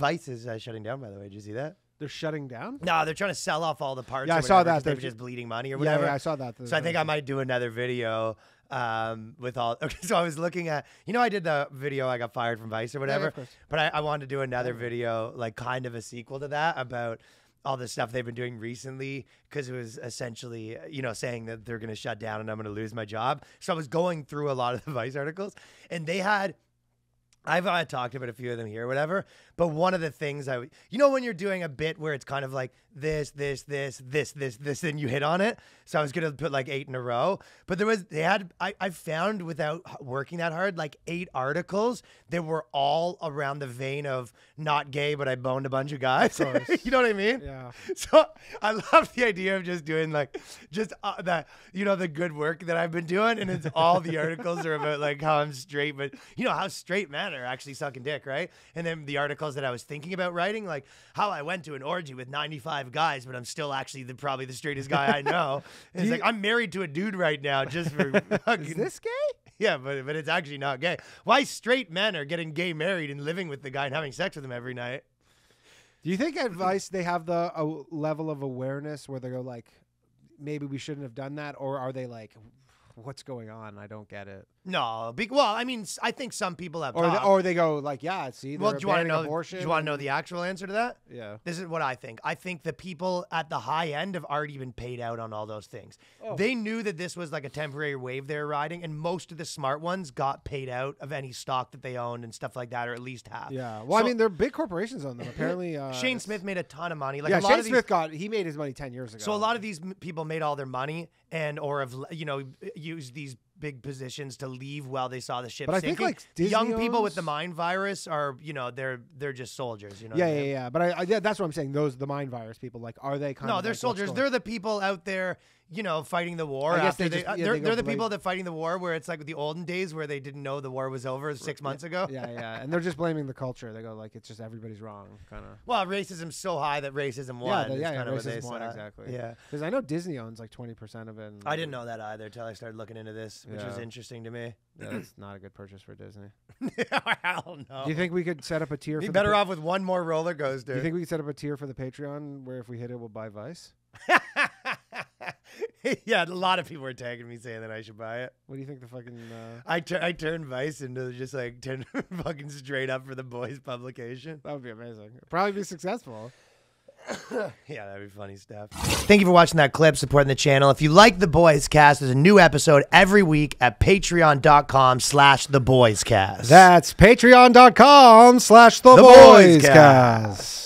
Vice is uh, shutting down. By the way, did you see that? They're shutting down. No, they're trying to sell off all the parts. Yeah, I saw that. They're- just bleeding money or whatever. yeah, I saw that. So I think I might do another video um, with all. Okay, so I was looking at, you know, I did the video I got fired from Vice or yeah, whatever, course. but I, I wanted to do another video, like kind of a sequel to that about all the stuff they've been doing recently because it was essentially, you know, saying that they're going to shut down and I'm going to lose my job. So I was going through a lot of the Vice articles and they had. I've uh, talked about a few of them here, or whatever. But one of the things I, would- you know, when you're doing a bit where it's kind of like this, this, this, this, this, this, and you hit on it. So I was gonna put like eight in a row, but there was they had I, I found without working that hard like eight articles that were all around the vein of not gay, but I boned a bunch of guys. course. you know what I mean? Yeah. So I love the idea of just doing like just uh, that you know the good work that I've been doing, and it's all the articles are about like how I'm straight, but you know how straight men are actually sucking dick, right? And then the articles that I was thinking about writing, like how I went to an orgy with 95 guys, but I'm still actually the probably the straightest guy I know. It's you- like I'm married to a dude right now just for fucking Is this gay? yeah, but but it's actually not gay. Why straight men are getting gay married and living with the guy and having sex with him every night? Do you think at Vice they have the a level of awareness where they go like, maybe we shouldn't have done that, or are they like, what's going on? I don't get it. No, be, well, I mean, I think some people have. Or they, or they go like, yeah, see, well, do you want to know? abortion. Do you want to know the actual answer to that? Yeah. This is what I think. I think the people at the high end have already been paid out on all those things. Oh. They knew that this was like a temporary wave they were riding, and most of the smart ones got paid out of any stock that they owned and stuff like that, or at least half. Yeah. Well, I mean, they're big corporations on them. Apparently, uh, Shane Smith made a ton of money. Like yeah, a lot Shane of these, Smith got he made his money ten years ago. So a lot of these people made all their money and or have you know used these big positions to leave while they saw the ship But I think, sinking. like, The young Disney people with the owns- mind virus are you know they're they're just soldiers. You know. yeah, I yeah, mean? yeah. But I, I yeah, that's what I'm saying. Those the mind virus people, like, are they kind No, of they're like, soldiers. They're the people out there, you know, fighting the war. I guess after they they, just- uh, yeah, they're, they they're the people that fighting the war where it's like the olden days where they didn't know the war was over six months ago. yeah, yeah, and they're just blaming the culture. They go like, it's just everybody's wrong, kind of. Well, racism's so high that racism Yeah, won. the- yeah, yeah, kind what they racism won, exactly. Yeah. Because I know Disney owns like twenty percent of it. and- I didn't know that either until I started looking into this, which was interesting to me. Yeah, that's not a good purchase for Disney. Hell no. Do you think we could set up a tier? Be better off with one more roller coaster. Do you think we could set up a tier for the Patreon where if we hit it, we'll buy Vice? yeah, a lot of people were tagging me saying that I should buy it. What do you think the fucking? Uh, I tur- I turned Vice into just like turn fucking straight up for the boys publication. that would be amazing. Probably be successful. Yeah, that'd be funny stuff. Thank you for watching that clip, supporting the channel. If you like the Boyscast, there's a new episode every week at patreon.com slash the boys cast. That's patreon.com slash the Boys cast.